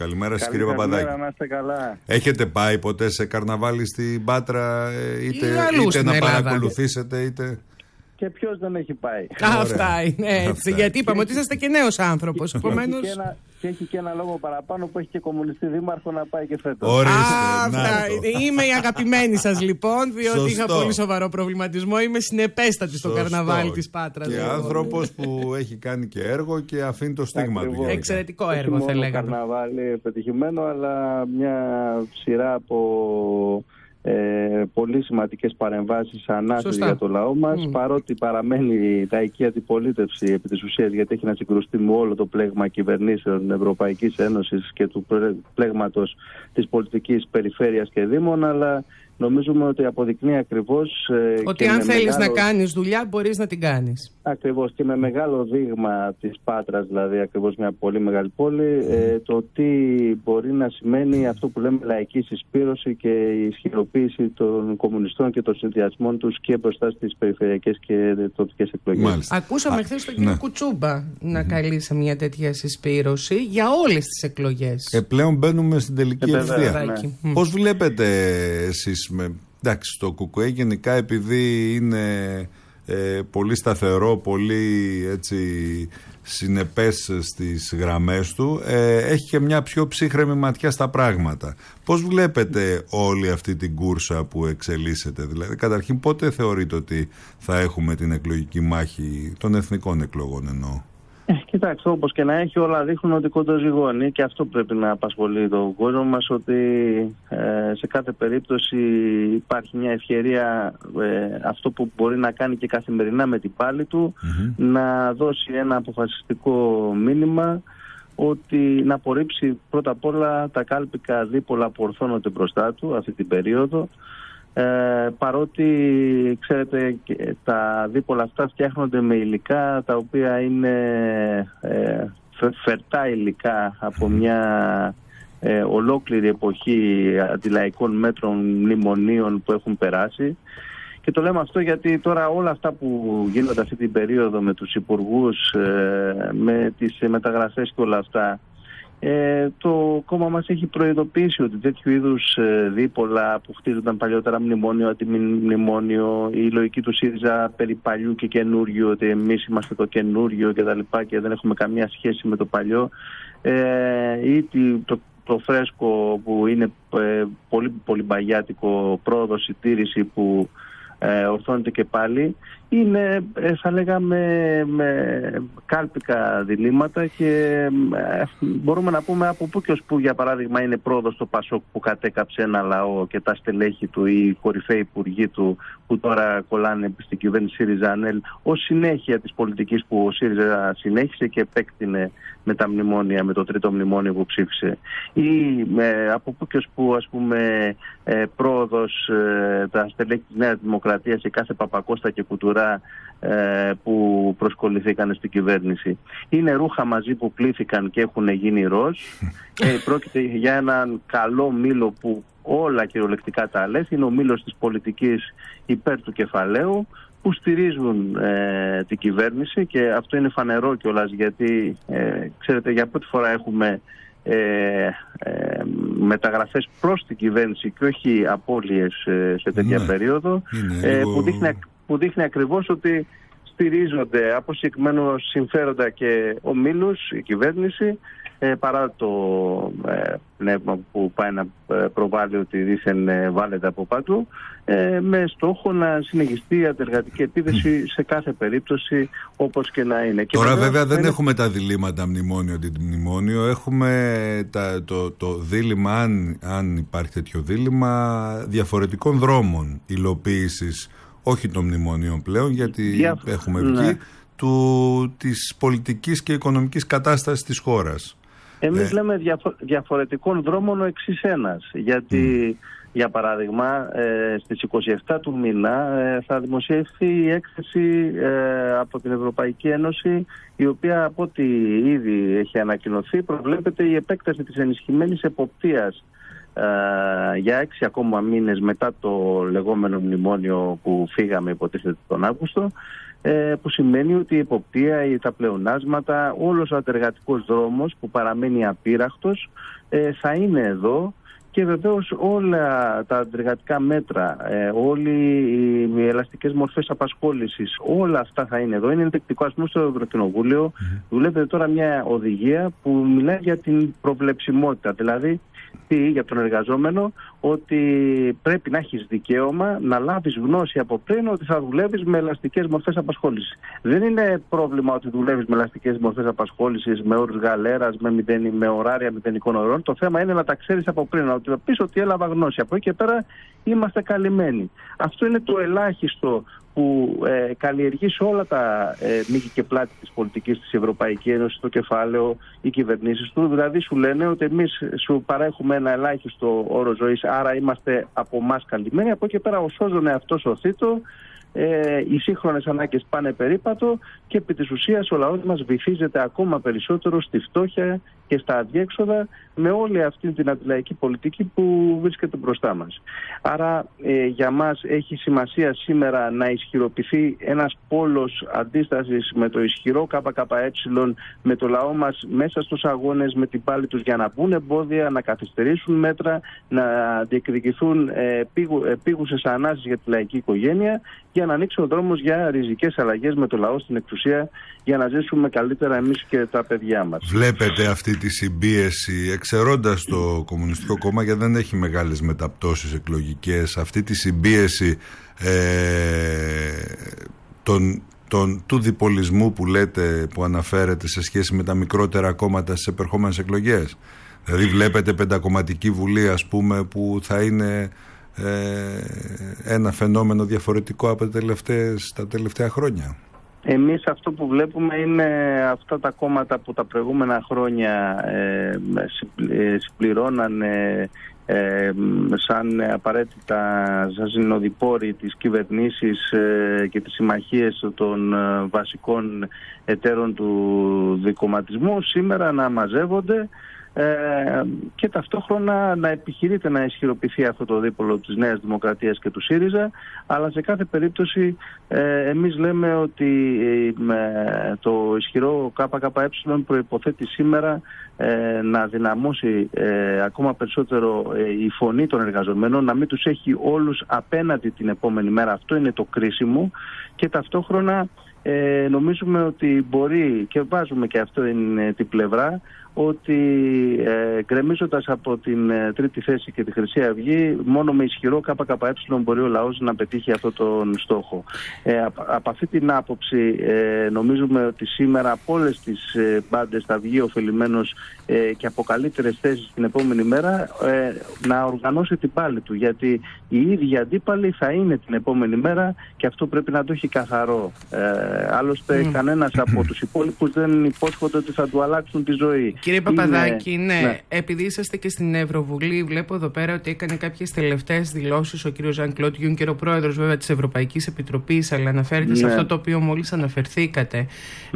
Καλημέρα σας, κύριε Παπαδάκη. Να είστε καλά. Έχετε πάει ποτέ σε καρναβάλι στην Πάτρα, ε, είτε, είτε να παρακολουθήσετε, είτε. Και ποιος δεν έχει πάει. Αυτά είναι έτσι. Γιατί είπαμε ότι είσαστε και νέος άνθρωπος. Επομένω. Και έχει και ένα λόγο παραπάνω που έχει και κομμουνιστή δήμαρχο να πάει και φέτος. Αυτά. Είμαι η αγαπημένη σας λοιπόν, διότι είχα πολύ σοβαρό προβληματισμό. Είμαι συνεπέστατη στο καρναβάλι της Πάτρας. Και λοιπόν. άνθρωπος που έχει κάνει και έργο και αφήνει το στίγμα του. Εξαιρετικό έργο θα λέγαμε. Καρναβάλι πετυχημένο, αλλά μια σειρά από ε, πολύ σημαντικές παρεμβάσεις ανάσες για το λαό μας παρότι παραμένει η ταϊκή αντιπολίτευση επί της ουσίας γιατί έχει να συγκρουστεί με όλο το πλέγμα κυβερνήσεων Ευρωπαϊκής Ένωσης και του πλέγματος της πολιτικής περιφέρειας και δήμων αλλά νομίζουμε ότι αποδεικνύει ακριβώς. Ε, ότι αν θέλεις να κάνεις δουλειά, μπορείς να την κάνεις. Ακριβώς και με μεγάλο δείγμα της Πάτρας, δηλαδή ακριβώς μια πολύ μεγάλη πόλη, ε, το τι μπορεί να σημαίνει αυτό που λέμε λαϊκή συσπήρωση και η ισχυροποίηση των κομμουνιστών και των συνδυασμών τους και μπροστά στις περιφερειακές και τοπικές εκλογές. Ακούσαμε χθες τον κύριο ναι. Κουτσούμπα να καλεί σε μια τέτοια συσπήρωση για όλες τις εκλογές. Ε, πλέον μπαίνουμε στην τελική ευθεία. Ναι. Πώς βλέπετε εσείς με... Εντάξει, το ΚΚΕ γενικά επειδή είναι ε, πολύ σταθερό, πολύ έτσι συνεπές στις γραμμές του ε, έχει και μια πιο ψύχρεμη ματιά στα πράγματα. Πώς βλέπετε όλη αυτή την κούρσα που εξελίσσεται, δηλαδή καταρχήν πότε θεωρείτε ότι θα έχουμε την εκλογική μάχη των εθνικών εκλογών εννοώ; Ε, κοιτάξτε, όπως και να έχει, όλα δείχνουν ότι κοντοζυγώνει και αυτό πρέπει να απασχολεί τον κόσμο μας. Ότι ε, σε κάθε περίπτωση υπάρχει μια ευκαιρία ε, αυτό που μπορεί να κάνει και καθημερινά με την πάλη του να δώσει ένα αποφασιστικό μήνυμα ότι να απορρίψει πρώτα απ' όλα τα κάλπικα δίπολα που ορθώνονται μπροστά του αυτή την περίοδο ε, παρότι ξέρετε τα δίπολα αυτά φτιάχνονται με υλικά τα οποία είναι ε, φερτά υλικά από μια ε, ολόκληρη εποχή αντιλαϊκών μέτρων μνημονίων που έχουν περάσει. Και το λέμε αυτό γιατί τώρα όλα αυτά που γίνονται αυτή την περίοδο με τους υπουργούς, ε, με τις μεταγραφές και όλα αυτά ε, το κόμμα μας έχει προειδοποιήσει ότι τέτοιου είδους ε, δίπολα που χτίζονταν παλιότερα μνημόνιο, αντιμνημόνιο, η λογική του ΣΥΡΙΖΑ περί παλιού και καινούριου, ότι εμείς είμαστε το καινούριο και τα λοιπά και δεν έχουμε καμία σχέση με το παλιό, ε, ή το, το φρέσκο που είναι ε, πολύ πολύ μπαγιάτικο πρόοδος, τήρηση που ε, ορθώνεται και πάλι είναι ε, θα λέγαμε με κάλπικα διλήμματα και ε, μπορούμε να πούμε από πού και ως πού για παράδειγμα είναι πρόοδος το Πασόκ που κατέκαψε ένα λαό και τα στελέχη του ή οι κορυφαίοι υπουργοί του που τώρα κολλάνε στην κυβέρνηση ΣΥΡΙΖΑ ΑΝΕΛ ως συνέχεια της πολιτικής που ο ΣΥΡΙΖΑ συνέχισε και επέκτηνε με τα μνημόνια, με το τρίτο μνημόνιο που ψήφισε. Ή από πού και ως πού ας πούμε ε, πρόοδος ε, τα στελέχη της Νέας Δημοκρατίας και κάθε Παπακώστα και Κουτουρά ε, που προσκοληθήκαν στην κυβέρνηση. Είναι ρούχα μαζί που πλήθηκαν και έχουν γίνει ροζ. Ε, πρόκειται για έναν καλό μήλο που όλα κυριολεκτικά τα λες. Είναι ο μήλος της πολιτικής υπέρ του κεφαλαίου που στηρίζουν ε, την κυβέρνηση και αυτό είναι φανερό κιόλας γιατί ε, ξέρετε για πρώτη φορά έχουμε ε, ε, μεταγραφές προς την κυβέρνηση και όχι απώλειες ε, σε τέτοια ναι. περίοδο ε, που δείχνει που δείχνει ακριβώς ότι στηρίζονται από συγκεκριμένο συμφέροντα και ομίλους η κυβέρνηση ε, παρά το ε, πνεύμα που πάει να ε, προβάλλει ότι δίθεν ε, βάλετε από παντού ε, με στόχο να συνεχιστεί η αντεργατική επίθεση σε κάθε περίπτωση όπως και να είναι. Τώρα βέβαια δεν έχουμε τα διλήμματα μνημόνιο αντιμνημόνιο έχουμε τα, το, το δίλημα αν, αν υπάρχει τέτοιο δίλημα διαφορετικών δρόμων υλοποίησης όχι των μνημονίων πλέον, γιατί έχουμε βγει, ναι. του, της πολιτικής και οικονομικής κατάστασης της χώρας. Εμείς ε. λέμε διαφορετικών δρόμων ο εξής ένας, γιατί για παράδειγμα ε, στις 27 του μήνα ε, θα δημοσιευθεί η έκθεση ε, από την Ευρωπαϊκή Ένωση η οποία από ό,τι ήδη έχει ανακοινωθεί προβλέπεται η επέκταση της ενισχυμένης εποπτείας για έξι ακόμα μήνες μετά το λεγόμενο μνημόνιο που φύγαμε υποτίθεται τον Αύγουστο ε, που σημαίνει ότι η εποπτεία, ή τα πλεονάσματα, όλος ο αντεργατικός δρόμος που παραμένει απείραχτος ε, θα είναι εδώ και βεβαίως όλα τα αντεργατικά μέτρα, ε, όλοι οι ελαστικές μορφές απασχόλησης, όλα αυτά θα είναι εδώ. Είναι ενδεικτικό, ας πούμε, στο Ευρωκοινοβούλιο mm-hmm. δουλεύεται τώρα μια οδηγία που μιλάει για την προβλεψιμότητα. Δηλαδή, τι για τον εργαζόμενο ότι πρέπει να έχεις δικαίωμα να λάβεις γνώση από πριν ότι θα δουλεύεις με ελαστικές μορφές απασχόλησης. Δεν είναι πρόβλημα ότι δουλεύεις με ελαστικές μορφές απασχόλησης, με όρους γαλέρας, με, μηδενι, με ωράρια μηδενικών ωρών. Το θέμα είναι να τα ξέρεις από πριν, ότι θα πεις ότι έλαβα γνώση. Από εκεί και πέρα είμαστε καλυμμένοι. Αυτό είναι το ελάχιστο που ε, καλλιεργεί σε όλα τα ε, μήκη και πλάτη της πολιτικής της Ευρωπαϊκής Ένωσης, το κεφάλαιο, οι κυβερνήσεις του. Δηλαδή σου λένε ότι εμείς σου παρέχουμε ένα ελάχιστο όρο ζωής, άρα είμαστε από εμάς καλυμμένοι. Από εκεί πέρα ο σώζον αυτός ο θήτο, ε, οι σύγχρονες ανάγκες πάνε περίπατο και επί της ουσίας ο λαός μας βυθίζεται ακόμα περισσότερο στη φτώχεια και στα αδιέξοδα με όλη αυτή την αντιλαϊκή πολιτική που βρίσκεται μπροστά μας. Άρα ε, για μας έχει σημασία σήμερα να ισχυροποιηθεί ένας πόλος αντίστασης με το ισχυρό ΚΚΕ, με το λαό μας μέσα στους αγώνες, με την πάλη τους για να μπουν εμπόδια, να καθυστερήσουν μέτρα, να διεκδικηθούν ε, πήγουσες ανάσεις για τη λαϊκή οικογένεια για να ανοίξει ο δρόμος για ριζικές αλλαγές με το λαό στην εξουσία για να ζήσουμε καλύτερα εμείς και τα παιδιά μας. Βλέπετε αυτή τη συμπίεση, εξαιρώντας το Κομμουνιστικό Κόμμα γιατί δεν έχει μεγάλες μεταπτώσεις εκλογικές, αυτή τη συμπίεση ε, τον, τον, του διπολισμού που λέτε, που αναφέρετε σε σχέση με τα μικρότερα κόμματα στις επερχόμενες εκλογές. Δηλαδή βλέπετε πεντακομματική βουλή ας πούμε που θα είναι ε, ένα φαινόμενο διαφορετικό από τα, τα τελευταία χρόνια. Εμείς αυτό που βλέπουμε είναι αυτά τα κόμματα που τα προηγούμενα χρόνια ε, ε συμπληρώνανε ε, σαν απαραίτητα σαν συνοδοιπόροι της κυβερνήσης ε, και τις συμμαχίες των βασικών εταίρων του δικοματισμού σήμερα να μαζεύονται ε, και ταυτόχρονα να επιχειρείται να ισχυροποιηθεί αυτό το δίπολο της Νέας Δημοκρατίας και του ΣΥΡΙΖΑ αλλά σε κάθε περίπτωση ε, εμείς λέμε ότι ε, το ισχυρό ΚΚΕ προϋποθέτει σήμερα ε, να δυναμώσει ε, ακόμα περισσότερο η φωνή των εργαζομένων, να μην τους έχει όλους απέναντι την επόμενη μέρα. Αυτό είναι το κρίσιμο και ταυτόχρονα νομίζουμε ότι μπορεί και βάζουμε και αυτό είναι την πλευρά ότι ε, γκρεμίζοντας από την ε, τρίτη θέση και τη Χρυσή Αυγή μόνο με ισχυρό ΚΚΕ μπορεί ο λαός να πετύχει αυτό τον στόχο. Ε, από, αυτή την άποψη ε, νομίζουμε ότι σήμερα από όλες τις ε, μπάντες θα βγει ωφελημένος ε, και από καλύτερες θέσεις την επόμενη μέρα ε, να οργανώσει την πάλη του γιατί η ίδια αντίπαλη θα είναι την επόμενη μέρα και αυτό πρέπει να το έχει καθαρό. Ε, άλλωστε mm. κανένας από τους υπόλοιπους δεν υπόσχονται ότι θα του αλλάξουν τη ζωή. Κύριε Παπαδάκη, ναι, ναι, επειδή είσαστε και στην Ευρωβουλή, βλέπω εδώ πέρα ότι έκανε κάποιες τελευταίες δηλώσεις ο κύριος Ζαν Κλοντ Γιούνκερ, ο πρόεδρος βέβαια της Ευρωπαϊκής Επιτροπής, αλλά αναφέρεται σε ναι. αυτό το οποίο μόλις αναφερθήκατε.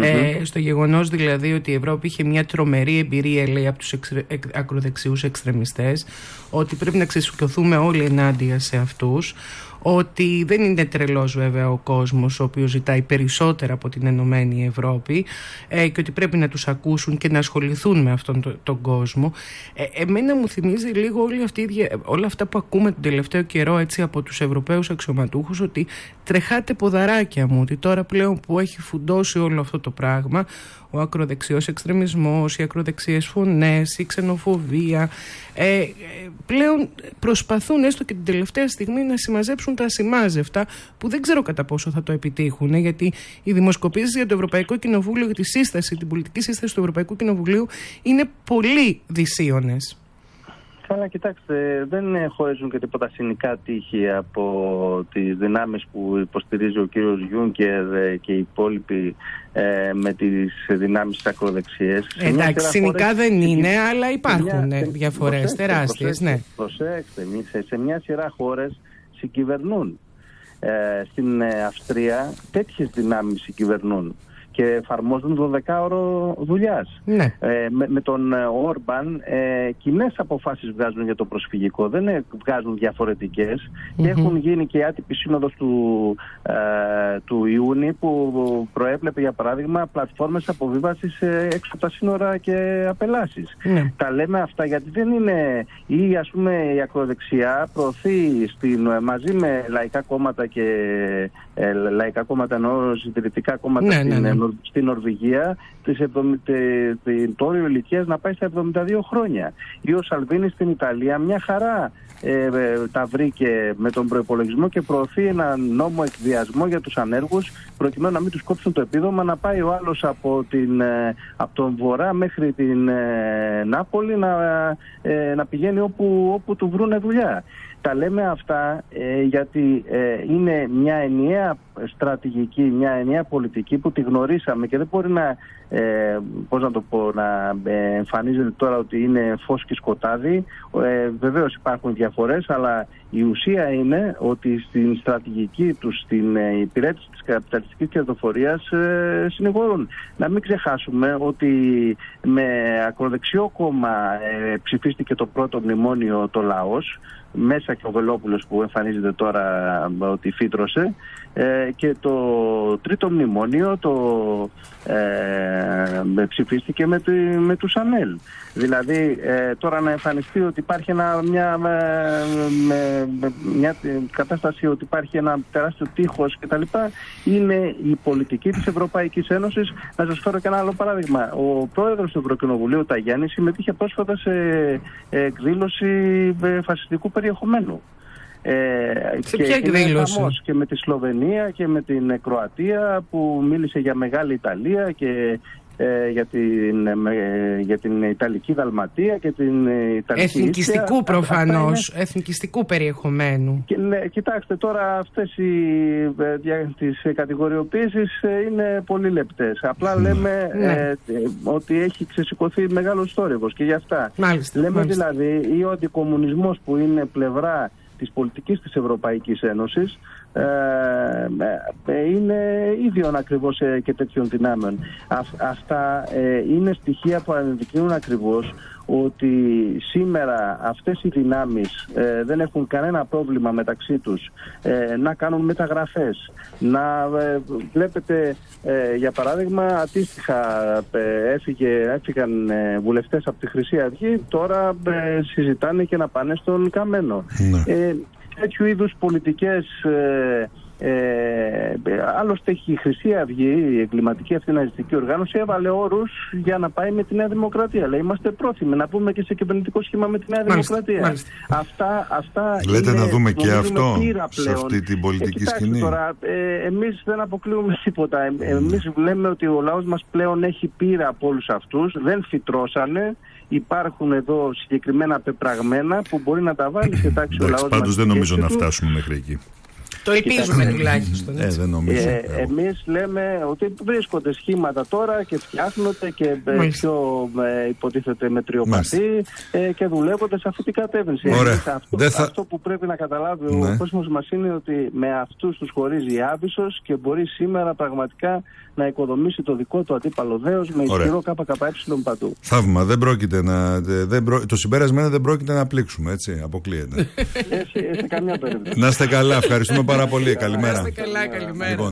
Ε, στο γεγονός δηλαδή ότι η Ευρώπη είχε μια τρομερή εμπειρία, λέει, από τους εξ, ακροδεξιούς εξτρεμιστές, ότι πρέπει να ξεσηκωθούμε όλοι ενάντια σε αυτούς ότι δεν είναι τρελός βέβαια ο κόσμος ο οποίος ζητάει περισσότερα από την Ενωμένη Ευρώπη ε, και ότι πρέπει να τους ακούσουν και να ασχοληθούν με αυτόν τον, κόσμο. Ε, εμένα μου θυμίζει λίγο όλη αυτή, όλα αυτά που ακούμε τον τελευταίο καιρό έτσι, από τους Ευρωπαίους αξιωματούχους ότι τρεχάτε ποδαράκια μου, ότι τώρα πλέον που έχει φουντώσει όλο αυτό το πράγμα ο ακροδεξιός εξτρεμισμός, οι ακροδεξιές φωνές, η ξενοφοβία ε, ε, πλέον προσπαθούν έστω και την τελευταία στιγμή να συμμαζέψουν τα ασημάζευτα που δεν ξέρω κατά πόσο θα το επιτύχουν γιατί οι δημοσκοπήσεις για το Ευρωπαϊκό Κοινοβούλιο για τη σύσταση, την πολιτική σύσταση του Ευρωπαϊκού Κοινοβουλίου είναι πολύ δυσίωνες. Καλά, κοιτάξτε, δεν χωρίζουν και τίποτα συνικά τύχη από τις δυνάμεις που υποστηρίζει ο κύριος Γιούνκερ και οι υπόλοιποι ε, με τις δυνάμεις της ακροδεξιές. Εντάξει, συνικά δεν είναι, αλλά υπάρχουν μια, διαφορές τεράστιες. ναι. προσέξτε, σε, μια σειρά χώρες συγκυβερνούν. Ε, στην Αυστρία τέτοιες δυνάμεις συγκυβερνούν και εφαρμόζουν το δεκάωρο δουλειάς. Ναι. Ε, με, τον Όρμπαν ε, κοινές αποφάσεις βγάζουν για το προσφυγικό, δεν βγάζουν διαφορετικές και έχουν γίνει και η άτυπη σύνοδος του, ε, του Ιούνιου που προέβλεπε για παράδειγμα πλατφόρμες αποβίβασης έξω από τα σύνορα και απελάσεις. Ναι. Τα λέμε αυτά γιατί δεν είναι ή ας πούμε η ακροδεξιά προωθεί στην, μαζί με λαϊκά κόμματα και ε, λαϊκά κόμματα εννοώ συντηρητικά κόμματα ναι, στην, ναι, ναι. στην Νορβηγία το όριο ηλικίας να πάει στα 72 χρόνια. Ή ος Σαλβίνη στην Ιταλία μια χαρά ε, τα βρήκε με τον προπολογισμό και προωθεί ένα νόμο εκδιασμό για τους ανέργους προκειμένου να μην τους κόψουν το επίδομα να πάει ο άλλος από, την, ε, από τον βορρά μέχρι την ε, Νάπολη να, να πηγαίνει όπου, όπου του βρούνε δουλειά. Τα λέμε αυτά γιατί είναι μια ενιαία στρατηγική, μια ενιαία πολιτική που τη γνωρίσαμε και δεν μπορεί να, ε, πώς να το πω, να εμφανίζεται τώρα ότι είναι φως και σκοτάδι. Ε, βεβαίως υπάρχουν διαφορές, αλλά η ουσία είναι ότι στην στρατηγική τους, στην ε, υπηρέτηση της καπιταλιστικής κερδοφορίας ε, συνηγορούν. Να μην ξεχάσουμε ότι με ακροδεξιό κόμμα ε, ψηφίστηκε το πρώτο μνημόνιο το λαός, μέσα και ο Βελόπουλος που εμφανίζεται τώρα ε, ότι φύτρωσε ε, και το τρίτο μνημόνιο το ε, ψηφίστηκε με, με τους ΑΝΕΛ. Δηλαδή ε, τώρα να εμφανιστεί ότι υπάρχει ένα, μια, με, μια κατάσταση ότι υπάρχει ένα τεράστιο τείχος κτλ. είναι η πολιτική της Ευρωπαϊκής Ένωσης. Να σας φέρω και ένα άλλο παράδειγμα. Ο πρόεδρος του Ευρωκοινοβουλίου Ταγιάννης συμμετείχε πρόσφατα σε εκδήλωση φασιστικού περιεχομένου. Ε, σε και ποια εκδήλωση; Και με τη Σλοβενία και με την Κροατία που μίλησε για Μεγάλη Ιταλία και ε, για, την, ε, για την Ιταλική Δαλματία και την Ιταλική Εθνικιστικού προφανώς, εθνικιστικού περιεχομένου. Και, ναι, κοιτάξτε τώρα αυτές οι, ε, τις κατηγοριοποίησεις ε, είναι πολύ λεπτές. Απλά λέμε ναι. ότι έχει ξεσηκωθεί μεγάλος θόρυβος και γι' αυτά. Μάλιστα, λέμε δηλαδή ή ο αντικομουνισμός που είναι πλευρά της πολιτικής της Ευρωπαϊκής Ένωσης ε, ε είναι ίδιον ακριβώς ε, και τέτοιων δυνάμεων. αυτά ε, είναι στοιχεία που αναδεικνύουν ακριβώς ότι σήμερα αυτές οι δυνάμεις ε, δεν έχουν κανένα πρόβλημα μεταξύ τους ε, να κάνουν μεταγραφές. Να ε, βλέπετε για παράδειγμα αντίστοιχα έφυγε, έφυγαν βουλευτές από τη Χρυσή Αυγή τώρα συζητάνε και να πάνε στον Καμένο. Ναι. Τέτοιου είδους πολιτικές ε, άλλωστε η Χρυσή Αυγή, η εγκληματική αυτή ναζιστική οργάνωση, έβαλε όρους για να πάει με τη Νέα Δημοκρατία. Λέει είμαστε πρόθυμοι να πούμε και σε κυβερνητικό σχήμα με τη Νέα Δημοκρατία. Αυτά, αυτά Λέτε είναι, να δούμε και αυτό σε αυτή την πολιτική ε, σκηνή. Τώρα, ε, εμείς δεν αποκλείουμε τίποτα. Ε, mm. Εμεί λέμε ότι ο λαός μας πλέον έχει πείρα από όλους αυτούς. Δεν φυτρώσανε. Υπάρχουν εδώ συγκεκριμένα πεπραγμένα που μπορεί να τα βάλει σε τάξη ο λαός. Πάντως δεν νομίζω να φτάσουμε μέχρι εκεί. Το ελπίζουμε τουλάχιστον. Ε, δεν νομίζω. Ε, εμείς λέμε ότι βρίσκονται σχήματα τώρα και φτιάχνονται και ε, πιο ε, υποτίθεται μετριοπαθή ε, και δουλεύονται σε αυτή την κατεύθυνση. Αυτό, θα... αυτό που πρέπει να καταλάβει ναι. ο κόσμος μας είναι ότι με αυτούς τους χωρίζει άβυσος και μπορεί σήμερα πραγματικά να οικοδομήσει το δικό του αντίπαλο δέος με ισχυρό ΚΚΕ παντού. Θαύμα. Δεν πρόκειται να, δεν προ... Το συμπέρασμα είναι δεν πρόκειται να πλήξουμε, έτσι. Αποκλείεται. σε, σε καμιά περίπτωση. Να είστε καλά. Ευχαριστούμε πάρα πολύ. Καλημέρα. Να είστε καλά. Καλημέρα. Λοιπόν,